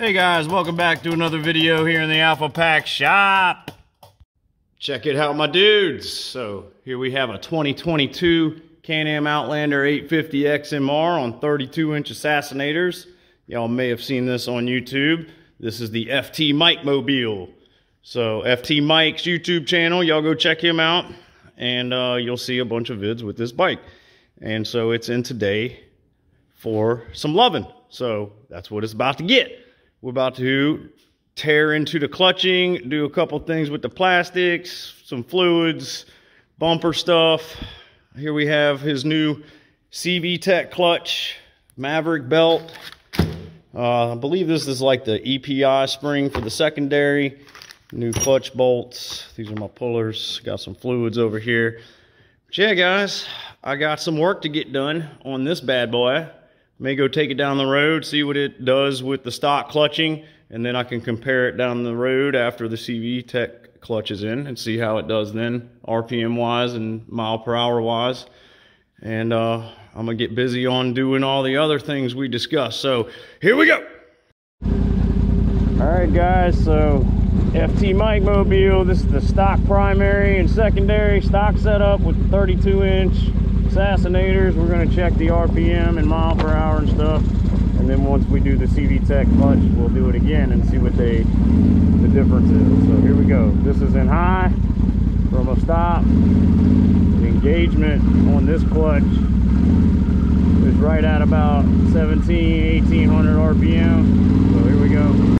Hey guys, welcome back to another video here in the Alpha Pack shop. Check it out, my dudes. So here we have a 2022 Can-Am Outlander 850 XMR on 32 inch assassinators. Y'all may have seen this on YouTube. This is the FT Mike Mobile. So FT Mike's YouTube channel, y'all go check him out and uh, you'll see a bunch of vids with this bike. And so it's in today for some loving. So that's what it's about to get. We're about to tear into the clutching, do a couple things with the plastics, some fluids, bumper stuff. Here we have his new CV Tech clutch, Maverick belt. Uh, I believe this is like the EPI spring for the secondary. New clutch bolts. These are my pullers. Got some fluids over here. But yeah, guys, I got some work to get done on this bad boy. May go take it down the road, see what it does with the stock clutching, and then I can compare it down the road after the CV Tech clutch is in and see how it does then, RPM wise and mile per hour wise. And uh, I'm gonna get busy on doing all the other things we discussed. So here we go. All right, guys, so FT Mike Mobile, this is the stock primary and secondary stock setup with 32 inch assassinators. We're gonna check the RPM and mile per hour and stuff. And then once we do the CV Tech clutch, we'll do it again and see what they, the difference is. So here we go. This is in high from a stop. The engagement on this clutch is right at about 17, 1800 RPM. So here we go.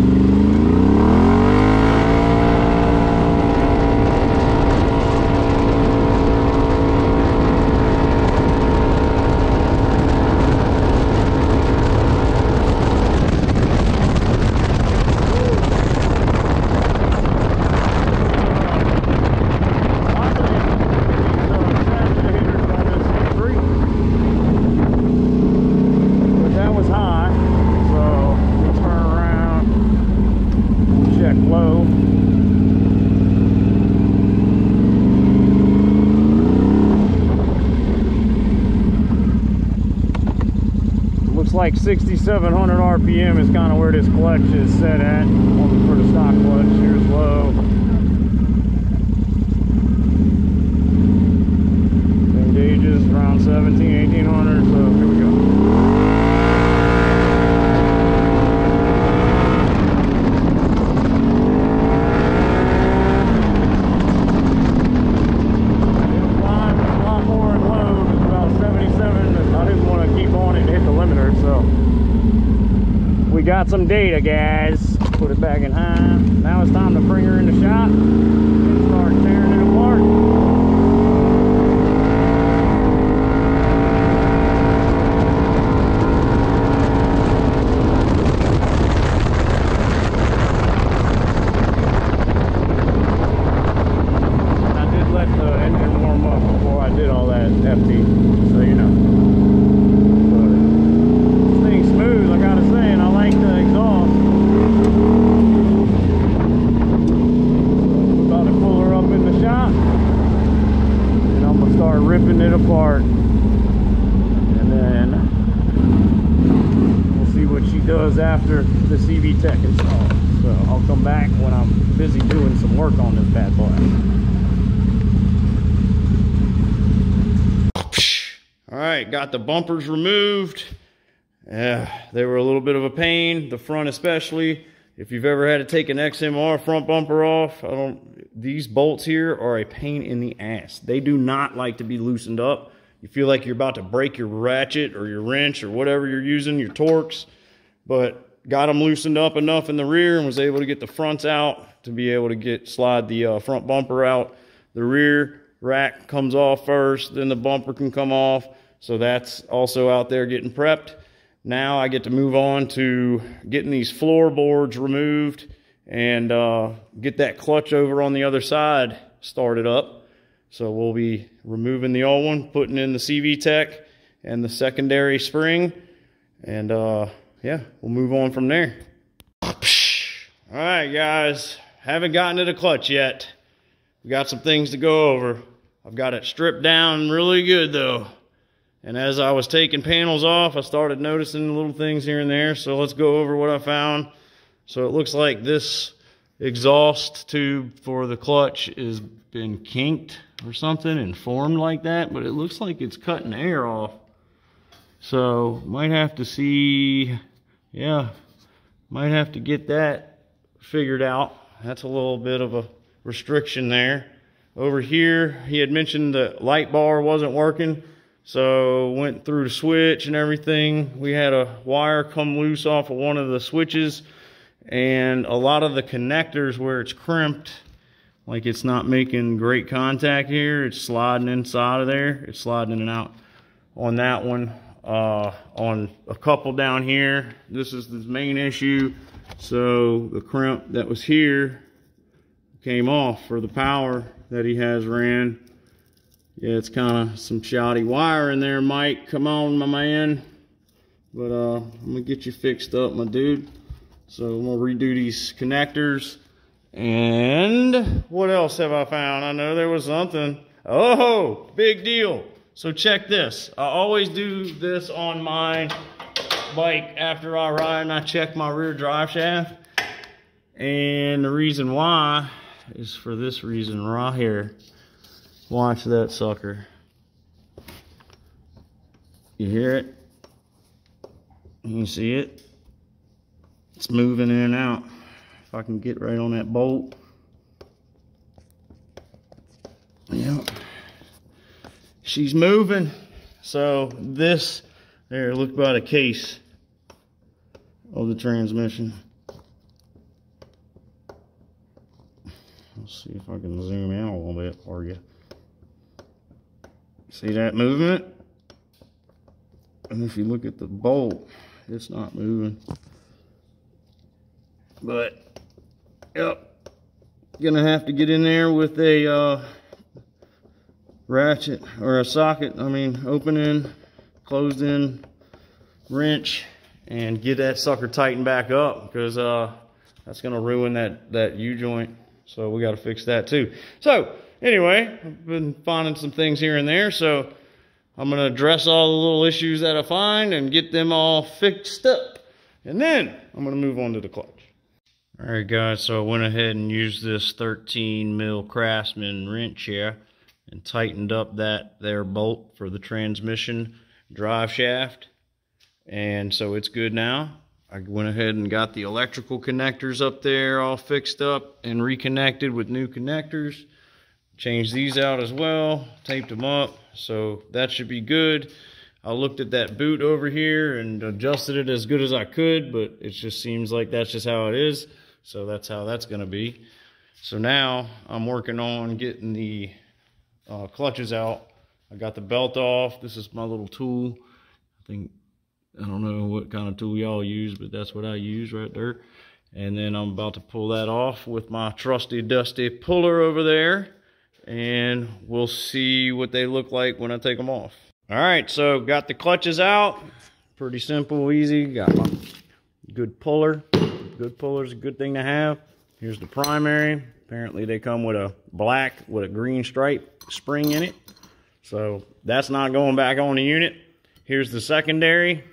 But that was high, so we'll turn around, check low. Looks like 6,700 RPM is kind of where this clutch is set at for the stock clutch. Here's low. Engages around 17, 1800, so here we go. Line was a lot more in low, it was about 77, and I didn't want to keep on it and hit the limiter, so we got some data, guys. Put it back in high. Now it's time to bring her in the shop and start tearing it apart. And I did let the engine warm up before I did all that FT, so you know. But this thing's smooth, I gotta say, and I like the exhaust. So, about to pull her up in the shop, start ripping it apart. And then we'll see what she does after the CV Tech install. So I'll come back when I'm busy doing some work on this bad boy. All right, got the bumpers removed. Yeah, they were a little bit of a pain, the front especially. If you've ever had to take an XMR front bumper off, I don't, these bolts here are a pain in the ass. They do not like to be loosened up. You feel like you're about to break your ratchet or your wrench or whatever you're using, your Torx, but got them loosened up enough in the rear and was able to get the fronts out to be able to get slide the uh, front bumper out. The rear rack comes off first, then the bumper can come off. So that's also out there getting prepped. Now I get to move on to getting these floorboards removed and uh, get that clutch over on the other side started up. So we'll be removing the old one, putting in the CV Tech and the secondary spring. And uh, yeah, we'll move on from there. All right, guys, haven't gotten to the clutch yet. We got some things to go over. I've got it stripped down really good though. And as I was taking panels off, I started noticing little things here and there. So let's go over what I found. So it looks like this exhaust tube for the clutch has been kinked or something and formed like that, but it looks like it's cutting air off. So might have to see, yeah, might have to get that figured out. That's a little bit of a restriction there. Over here, he had mentioned the light bar wasn't working. So went through the switch and everything. We had a wire come loose off of one of the switches and a lot of the connectors where it's crimped, like it's not making great contact here. It's sliding inside of there. It's sliding in and out on that one. Uh, on a couple down here, this is the main issue. So the crimp that was here came off for the power that he has ran. Yeah, it's kind of some shoddy wire in there, Mike. Come on, my man. But uh, I'm gonna get you fixed up, my dude. So I'm gonna redo these connectors. And what else have I found? I know there was something. Oh, big deal. So check this. I always do this on my bike after I ride and I check my rear drive shaft. And the reason why is for this reason right here. Watch that sucker. You hear it? You see it? It's moving in and out. If I can get right on that bolt. Yep. She's moving. So this, there, look by the case of the transmission. Let's see if I can zoom in a little bit for you. See that movement? And if you look at the bolt, it's not moving. But, yep. Gonna have to get in there with a uh, ratchet or a socket, I mean, open in, closed in wrench and get that sucker tightened back up because uh, that's gonna ruin that, that U-joint. So we gotta fix that too. So anyway, I've been finding some things here and there. So I'm going to address all the little issues that I find and get them all fixed up. And then I'm going to move on to the clutch. All right, guys, so I went ahead and used this 13 mil Craftsman wrench here and tightened up that there bolt for the transmission drive shaft. And so it's good now. I went ahead and got the electrical connectors up there all fixed up and reconnected with new connectors. Changed these out as well, taped them up, so that should be good. I looked at that boot over here and adjusted it as good as I could, but it just seems like that's just how it is. So that's how that's gonna be. So now I'm working on getting the uh, clutches out. I got the belt off. This is my little tool. I think, I don't know what kind of tool y'all use, but that's what I use right there. And then I'm about to pull that off with my trusty dusty puller over there and we'll see what they look like when I take them off. All right, so got the clutches out. Pretty simple, easy. Got my good puller. Good puller is a good thing to have. Here's the primary. Apparently they come with a black with a green stripe spring in it. So that's not going back on the unit. Here's the secondary.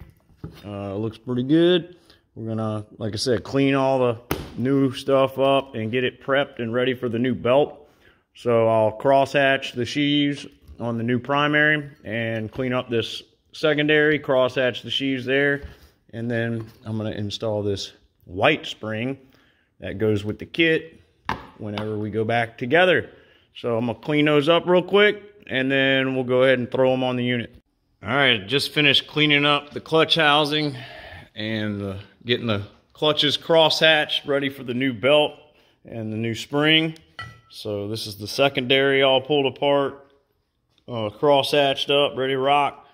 Uh, looks pretty good. We're gonna, like I said, clean all the new stuff up and get it prepped and ready for the new belt. So I'll crosshatch the sheaves on the new primary and clean up this secondary, crosshatch the sheaves there, and then I'm to install this white spring that goes with the kit whenever we go back together. So I'm to clean those up real quick, and then we'll go ahead and throw them on the unit. All right, just finished cleaning up the clutch housing and uh, getting the clutches crosshatched, ready for the new belt and the new spring. So this is the secondary all pulled apart, uh, cross-hatched up, ready to rock.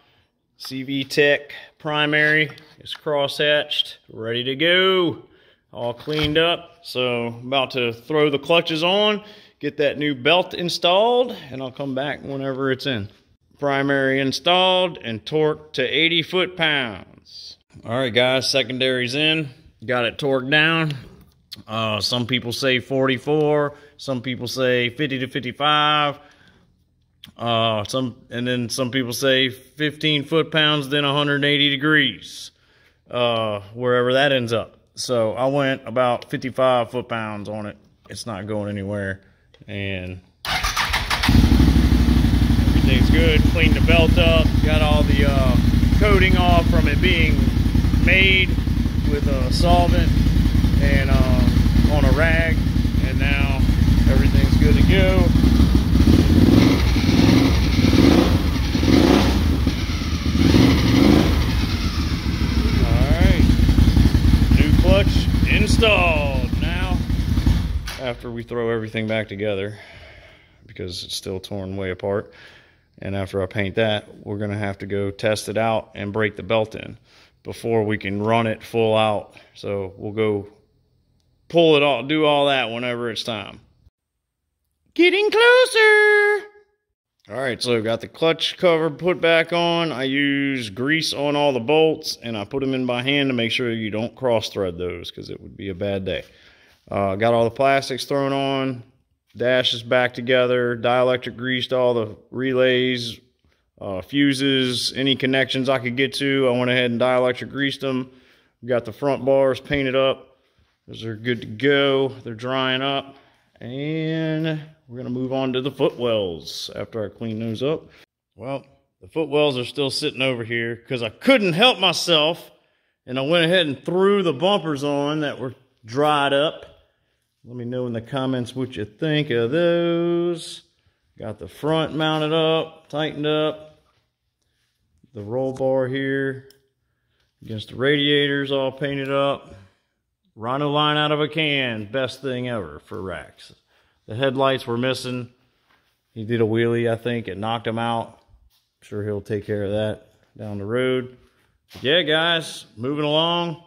CV Tech primary is cross-hatched, ready to go. All cleaned up. So about to throw the clutches on, get that new belt installed, and I'll come back whenever it's in. Primary installed and torqued to 80 foot-pounds. All right, guys, secondary's in. Got it torqued down. Uh, some people say 44. Some people say 50 to 55. Uh, some and then some people say 15 foot pounds, then 180 degrees. Uh, wherever that ends up. So I went about 55 foot pounds on it. It's not going anywhere. And everything's good. Cleaned the belt up. Got all the uh, coating off from it being made with a solvent and uh, on a rag. And now everything's good to go. Alright. New clutch installed now after we throw everything back together because it's still torn way apart and after I paint that we're gonna have to go test it out and break the belt in before we can run it full out so we'll go pull it all do all that whenever it's time getting closer all right, so got the clutch cover put back on. I use grease on all the bolts, and I put them in by hand to make sure you don't cross thread those because it would be a bad day. Uh, got all the plastics thrown on, dash is back together, dielectric greased all the relays, uh, fuses, any connections I could get to. I went ahead and dielectric greased them. Got the front bars painted up. Those are good to go. They're drying up. And we're going to move on to the footwells after I clean those up. Well, the footwells are still sitting over here because I couldn't help myself. And I went ahead and threw the bumpers on that were dried up. Let me know in the comments what you think of those. Got the front mounted up, tightened up. The roll bar here against the radiators all painted up. Rhino line out of a can, best thing ever for racks. The headlights were missing. He did a wheelie, I think. It knocked him out. I'm sure he'll take care of that down the road. But yeah, guys, moving along.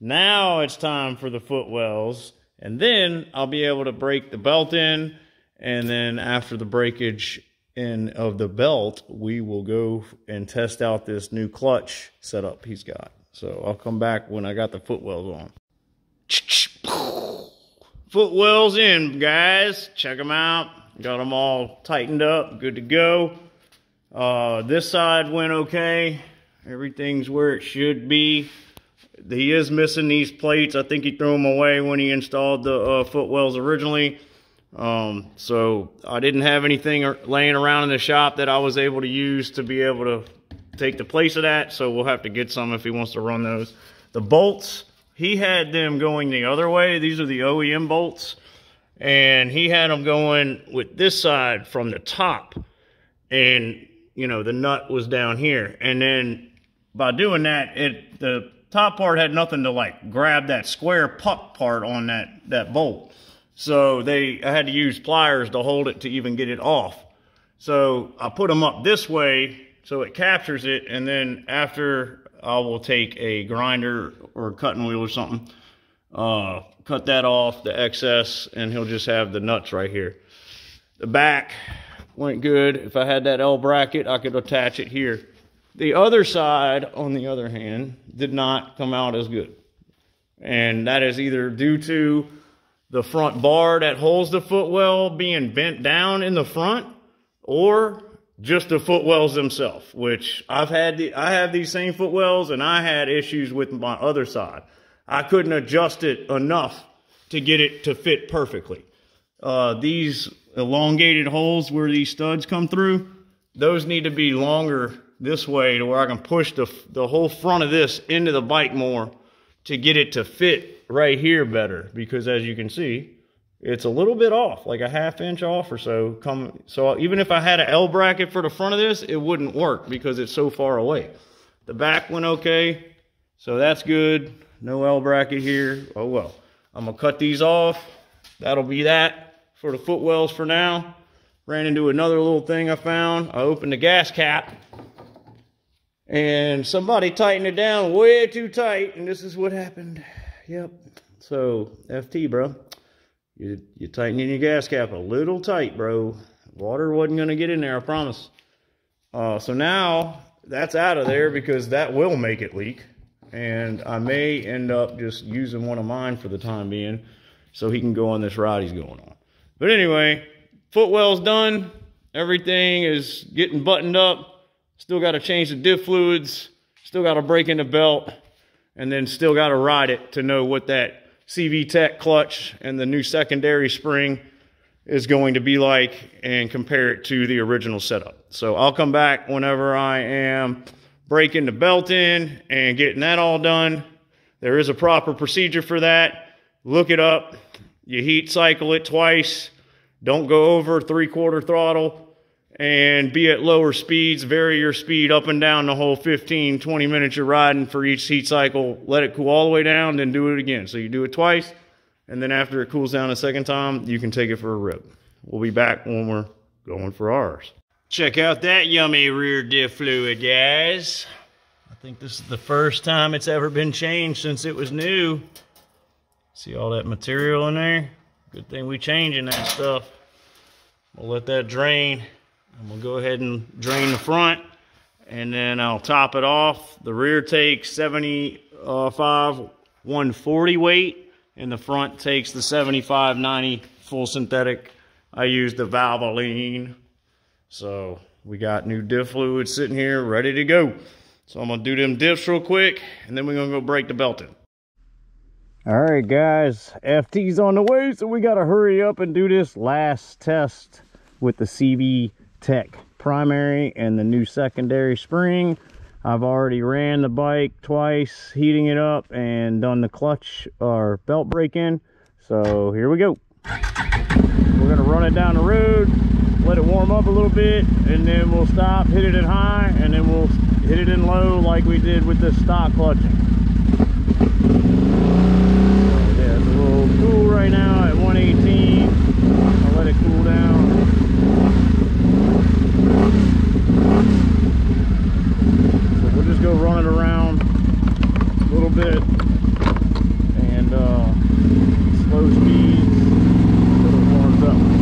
Now it's time for the footwells. And then I'll be able to break the belt in. And then after the breakage in of the belt, we will go and test out this new clutch setup he's got. So I'll come back when I got the footwells on. Footwells in, guys. Check them out. Got them all tightened up, good to go. Uh, this side went okay. Everything's where it should be. He is missing these plates. I think he threw them away when he installed the uh, footwells originally. Um, so I didn't have anything laying around in the shop that I was able to use to be able to take the place of that. So we'll have to get some if he wants to run those. The bolts, he had them going the other way. These are the OEM bolts. And he had them going with this side from the top. And, you know, the nut was down here. And then by doing that, it the top part had nothing to like grab that square puck part on that, that bolt. So they, I had to use pliers to hold it to even get it off. So I put them up this way so it captures it. And then after I will take a grinder or a cutting wheel or something, uh, cut that off, the excess, and he'll just have the nuts right here. The back went good. If I had that L bracket, I could attach it here. The other side, on the other hand, did not come out as good. And that is either due to the front bar that holds the footwell being bent down in the front, or just the footwells themselves, which I've had, the, I have these same footwells and I had issues with my other side. I couldn't adjust it enough to get it to fit perfectly. Uh, these elongated holes where these studs come through, those need to be longer this way to where I can push the, the whole front of this into the bike more to get it to fit right here better. Because as you can see, it's a little bit off, like a half inch off or so. Come, so even if I had an L bracket for the front of this, it wouldn't work because it's so far away. The back went okay, so that's good. No L bracket here. Oh well. I'm gonna cut these off. That'll be that for the footwells for now. Ran into another little thing I found. I opened the gas cap and somebody tightened it down way too tight, and this is what happened. Yep. So FT, bro. You, you're tightening your gas cap a little tight, bro. Water wasn't going to get in there, I promise. Uh, so now that's out of there because that will make it leak. And I may end up just using one of mine for the time being so he can go on this ride he's going on. But anyway, footwell's done. Everything is getting buttoned up. Still got to change the diff fluids. Still got to break in the belt. and then still got to ride it to know what that CV Tech clutch and the new secondary spring is going to be like and compare it to the original setup. So I'll come back whenever I am breaking the belt in and getting that all done. There is a proper procedure for that. Look it up. You heat cycle it twice. Don't go over three quarter throttle and be at lower speeds. Vary your speed up and down the whole 15, 20 minutes you're riding for each heat cycle. Let it cool all the way down, then do it again. So you do it twice. And then after it cools down a second time, you can take it for a rip. We'll be back when we're going for ours. Check out that yummy rear diff fluid, guys. I think this is the first time it's ever been changed since it was new. See all that material in there? Good thing we changing that stuff. We'll let that drain. And we'll go ahead and drain the front. And then I'll top it off. The rear takes 75 uh, 140 weight and the front takes the 7590 full synthetic. I used the Valvoline. So we got new diff fluid sitting here ready to go. So I'm gonna do them diffs real quick and then we're gonna go break the belt in. All right, guys, FT's on the way, so we gotta hurry up and do this last test with the CV Tech primary and the new secondary spring. I've already ran the bike twice, heating it up and done the clutch or belt break-in. So here we go. We're gonna run it down the road, let it warm up a little bit, and then we'll stop, hit it in high, and then we'll hit it in low like we did with the stock clutching. Yeah, it's a little cool right now at 118. I'll let it cool down. just go run it around a little bit and uh, slow speeds until it warms up.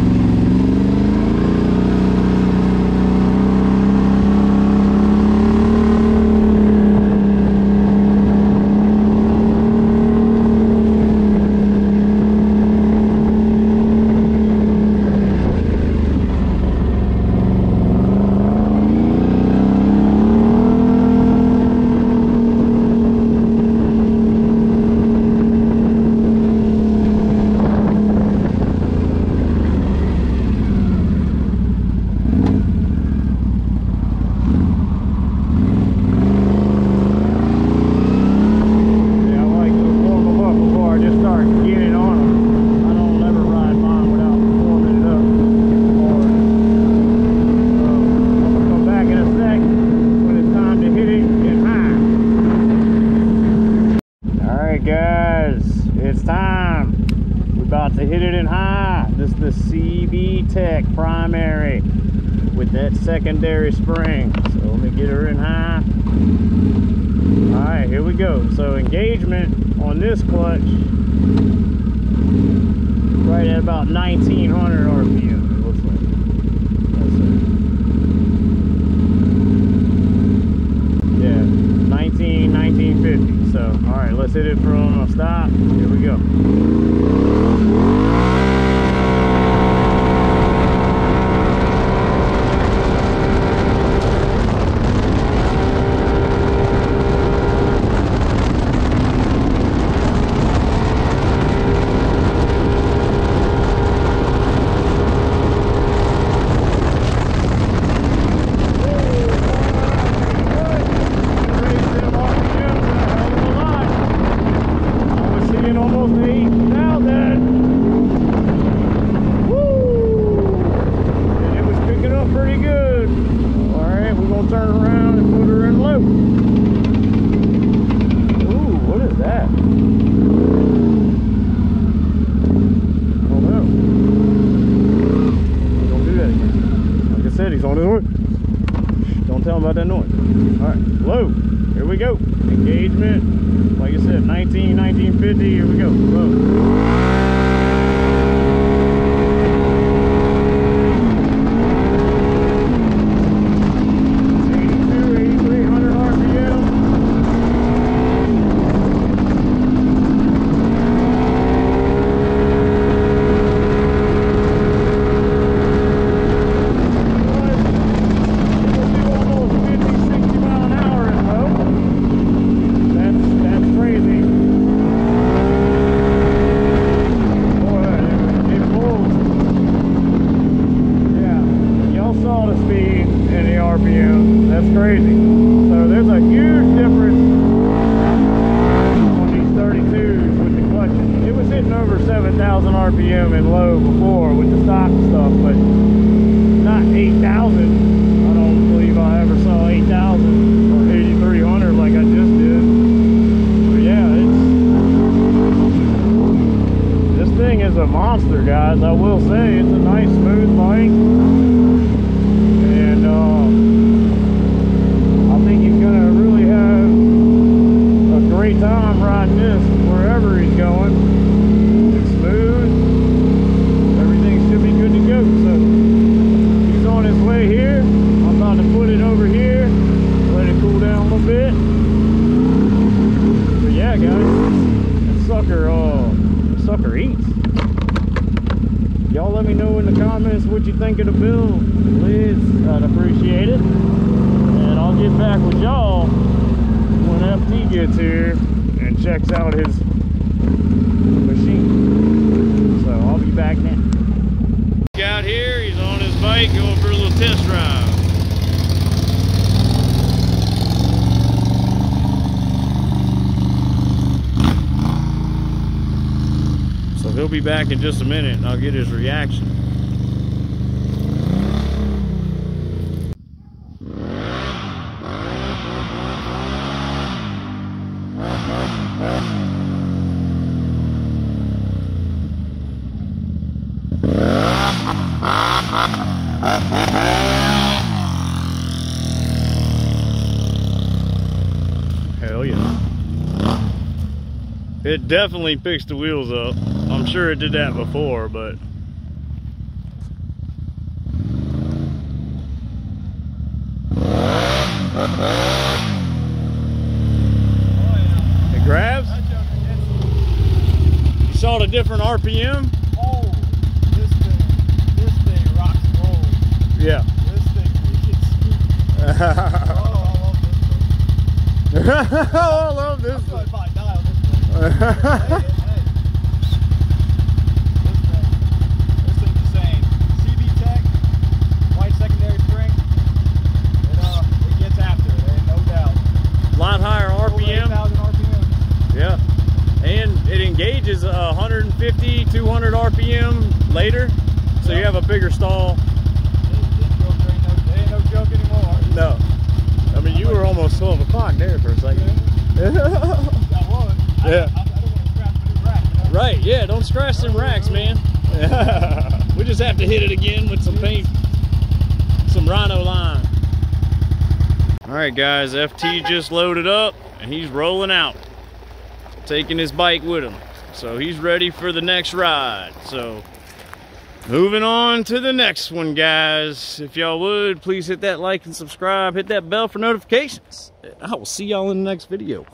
Secondary spring. is a monster, guys. I will say it's a nice smooth bike. What you think of the build. Please, I'd appreciate it. And I'll get back with y'all when FT gets here and checks out his machine. So I'll be back now. Out here, he's on his bike going for a little test drive. So he'll be back in just a minute and I'll get his reaction. Hell yeah. It definitely picks the wheels up. I'm sure it did that before, but it grabs. You saw the different RPM? Yeah. This thing, it gets scooped. Oh, I love this I love thing. Die on this lot higher RPM. 8,000 RPM. Yeah. And it engages uh, 150, 200 RPM later. So you have a bigger stall. This, this girl ain't no, ain't no joke anymore. No. I mean, you were almost 12 o'clock there for a second. I was. I, Yeah. I, I don't want to scratch the new rack. Right, yeah, don't scratch them racks, man. we just have to hit it again with some paint, some rhino line. All right, guys, FT just loaded up and he's rolling out, taking his bike with him. So he's ready for the next ride. So moving on to the next one, guys. If y'all would, please hit that like and subscribe, hit that bell for notifications. I will see y'all in the next video.